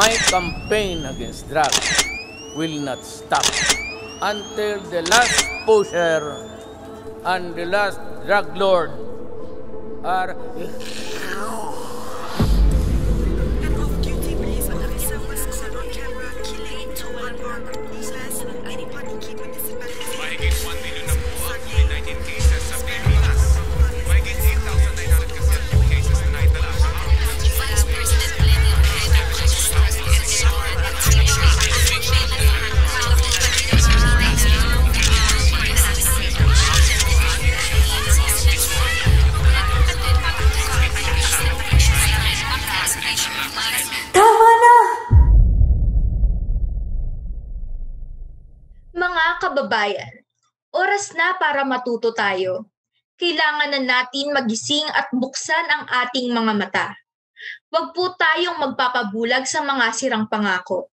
My campaign against drugs will not stop until the last pusher and the last drug lord are Kababayan, oras na para matuto tayo. Kailangan na natin magising at buksan ang ating mga mata. Huwag po tayong magpapabulag sa mga sirang pangako.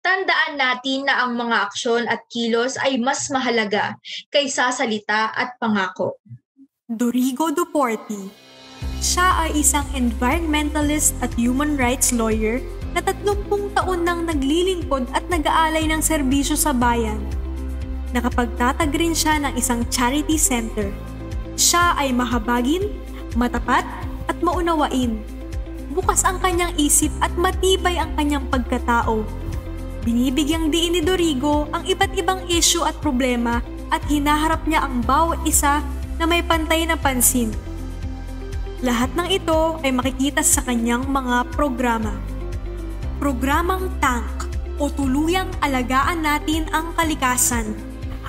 Tandaan natin na ang mga aksyon at kilos ay mas mahalaga kaysa salita at pangako. Dorigo Duporti. Siya ay isang environmentalist at human rights lawyer na 30 taon nang naglilingkod at nag-aalay ng serbisyo sa bayan. Nakapagtatag rin siya ng isang charity center. Siya ay mahabagin, matapat, at maunawain. Bukas ang kanyang isip at matibay ang kanyang pagkatao. Binibigyang diin ni Dorigo ang iba't ibang issue at problema at hinaharap niya ang bawat isa na may pantay na pansin. Lahat ng ito ay makikita sa kanyang mga programa. Programang Tank o Tuluyang Alagaan Natin ang Kalikasan.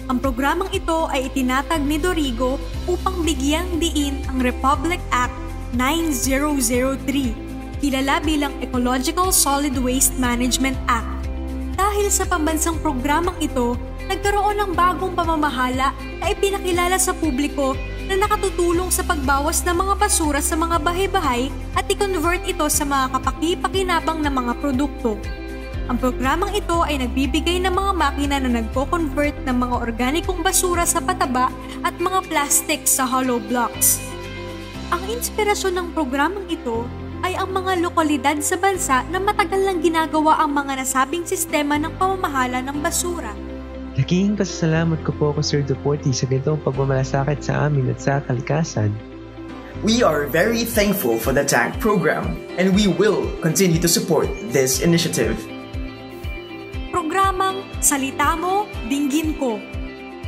Ang programang ito ay itinatag ni Dorigo upang bigyang diin ang Republic Act 9003, kilala bilang Ecological Solid Waste Management Act. Dahil sa pambansang programang ito, nagkaroon ng bagong pamamahala na ipinakilala sa publiko na nakatutulong sa pagbawas ng mga basura sa mga bahay-bahay at i-convert ito sa mga kapaki-pakinabang na mga produkto. Ang programang ito ay nagbibigay ng mga makina na nagko-convert ng mga organikong basura sa pataba at mga plastic sa hollow blocks. Ang inspirasyon ng programang ito ay ang mga lokalidad sa bansa na matagal lang ginagawa ang mga nasabing sistema ng pamamahala ng basura. Naging pasasalamat ko po ako Sir Duporti sa ganitong pagmamalasakit sa amin at sa kalikasan. We are very thankful for the TANK program and we will continue to support this initiative. Programang Salita Mo, Dinggin Ko.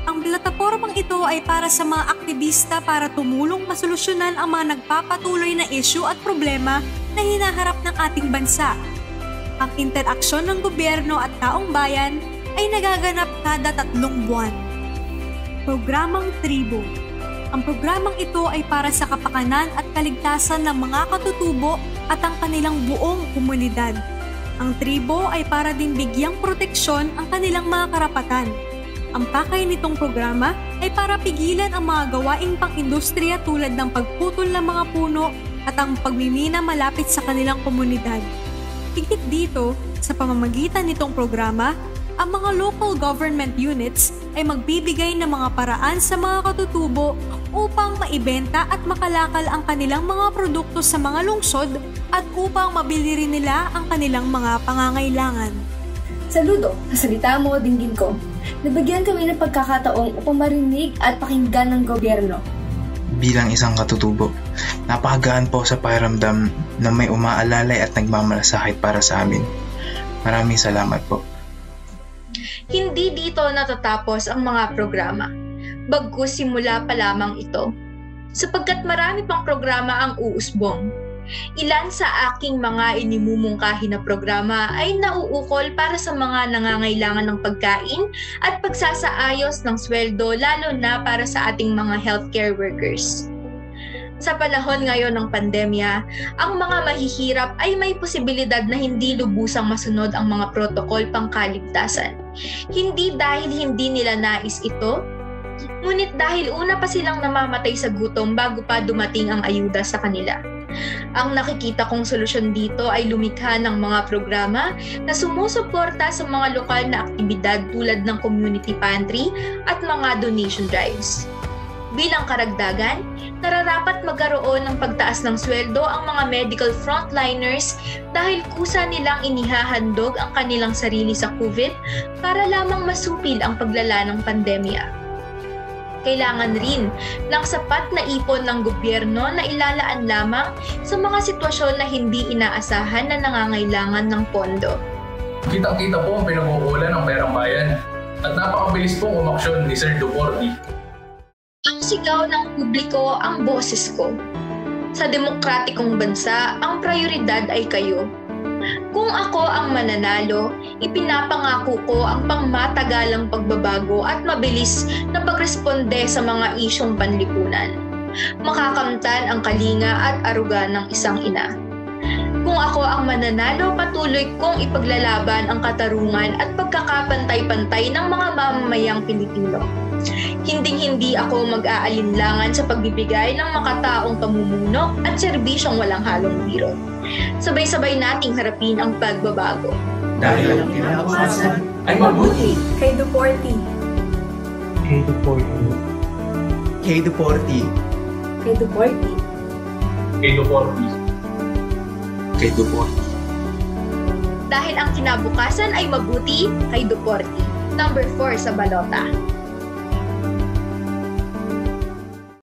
Ang platapormang ito ay para sa mga aktivista para tumulong masolusyonan ang mga nagpapatuloy na issue at problema na hinaharap ng ating bansa. Ang interaksyon ng gobyerno at taong bayan ay nagaganap kada tatlong buwan. Programang Tribo Ang programang ito ay para sa kapakanan at kaligtasan ng mga katutubo at ang kanilang buong komunidad. Ang tribo ay para din bigyang proteksyon ang kanilang mga karapatan. Ang pakay nitong programa ay para pigilan ang mga gawaing pang-industriya tulad ng pagputol ng mga puno at ang pagmimina malapit sa kanilang komunidad. Higit dito, sa pamamagitan nitong programa, ang mga local government units ay magbibigay ng mga paraan sa mga katutubo upang maibenta at makalakal ang kanilang mga produkto sa mga lungsod at upang mabili rin nila ang kanilang mga pangangailangan. Saludo, sa salita mo, dinggin ko. Nabigyan kami ng pagkakataong upang marinig at pakinggan ng gobyerno. Bilang isang katutubo, napakagaan po sa pakiramdam na may umaalalay at nagmamalasakit para sa amin. Maraming salamat po. Hindi dito natatapos ang mga programa. Bagkus simula pa lamang ito. Sapagkat marami pang programa ang uusbong. Ilan sa aking mga inimumungkahi na programa ay nauukol para sa mga nangangailangan ng pagkain at pagsasaayos ng sweldo lalo na para sa ating mga healthcare workers. Sa panahon ngayon ng pandemya, ang mga mahihirap ay may posibilidad na hindi lubusang masunod ang mga protokol pangkaligtasan. Hindi dahil hindi nila nais ito, ngunit dahil una pa silang namamatay sa gutom bago pa dumating ang ayuda sa kanila. Ang nakikita kong solusyon dito ay lumikha ng mga programa na sumusuporta sa mga lokal na aktibidad tulad ng community pantry at mga donation drives. Bilang karagdagan, nararapat magkaroon ng pagtaas ng sweldo ang mga medical frontliners dahil kusa nilang inihahandog ang kanilang sarili sa COVID para lamang masupil ang paglala ng pandemya. Kailangan rin ng sapat na ipon ng gobyerno na ilalaan lamang sa mga sitwasyon na hindi inaasahan na nangangailangan ng pondo. Kitang-kita po ang pinag-uulan ng perang bayan at napakabilis pong umaksyon ni Sir Duporti. Ang sigaw ng publiko ang boses ko. Sa demokratikong bansa, ang prioridad ay kayo. Kung ako ang mananalo, ipinapangako ko ang pangmatagalang pagbabago at mabilis na pagresponde sa mga isyong panlipunan. Makakamtan ang kalinga at aruga ng isang ina. Kung ako ang mananalo, patuloy kong ipaglalaban ang katarungan at pagkakapantay-pantay ng mga mamamayang Pilipino. Hinding-hindi ako mag-aalinlangan sa pagbibigay ng makataong pamumuno at serbisyong walang halong biro. Sabay-sabay nating harapin ang pagbabago. Dahil ang kinabukasan ay mabuti. Kay Duporti. Kay Duporti. Kay Duporti. Kay Duporti. Kay Duporti. Kay Duporti. Dahil ang kinabukasan ay mabuti kay Duporti. Number 4 sa balota.